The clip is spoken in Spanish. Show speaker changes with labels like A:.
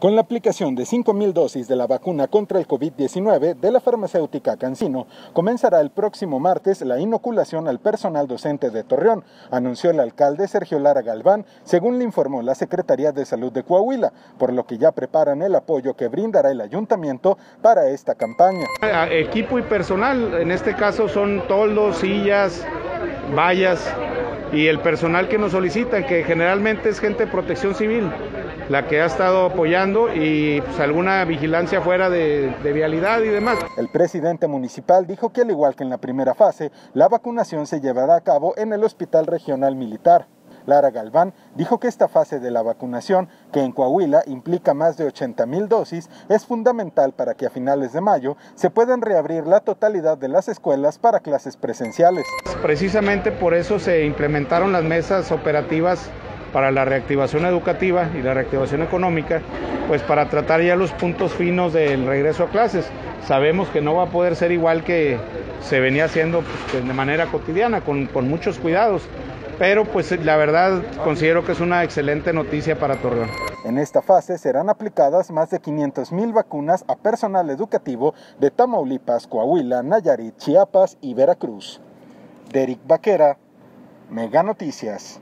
A: Con la aplicación de 5.000 dosis de la vacuna contra el COVID-19 de la farmacéutica Cancino, comenzará el próximo martes la inoculación al personal docente de Torreón, anunció el alcalde Sergio Lara Galván, según le informó la Secretaría de Salud de Coahuila, por lo que ya preparan el apoyo que brindará el ayuntamiento para esta campaña.
B: Equipo y personal, en este caso son toldos, sillas, vallas y el personal que nos solicitan, que generalmente es gente de protección civil la que ha estado apoyando y pues, alguna vigilancia fuera de, de vialidad y demás.
A: El presidente municipal dijo que al igual que en la primera fase, la vacunación se llevará a cabo en el Hospital Regional Militar. Lara Galván dijo que esta fase de la vacunación, que en Coahuila implica más de 80 mil dosis, es fundamental para que a finales de mayo se puedan reabrir la totalidad de las escuelas para clases presenciales.
B: Precisamente por eso se implementaron las mesas operativas para la reactivación educativa y la reactivación económica, pues para tratar ya los puntos finos del regreso a clases. Sabemos que no va a poder ser igual que se venía haciendo pues, de manera cotidiana, con, con muchos cuidados, pero pues la verdad considero que es una excelente noticia para Torreón.
A: En esta fase serán aplicadas más de 500 mil vacunas a personal educativo de Tamaulipas, Coahuila, Nayarit, Chiapas y Veracruz. Derek Vaquera, Mega Noticias.